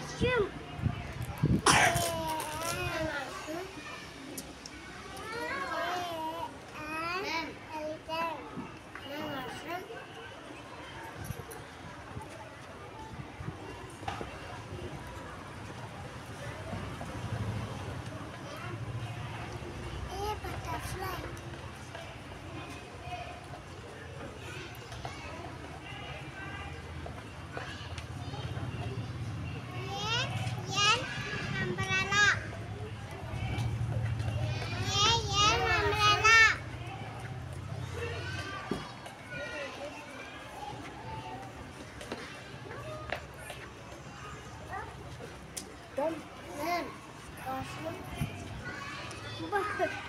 Mushroom. Bye.